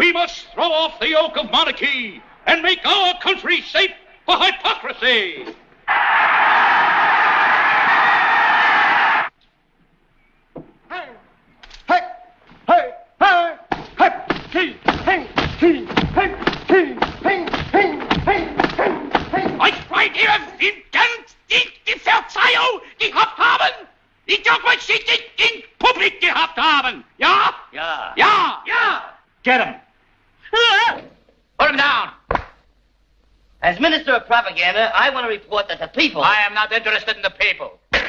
We must throw off the yoke of monarchy and make our country safe for hypocrisy. Euch freut ihr in ganz nicht die Verzeihung gehabt haben? Ich darf euch nicht in Publik gehabt haben. Ja? Ja. Ja! Ja! Get him. Put him down. As Minister of Propaganda, I want to report that the people. I am not interested in the people.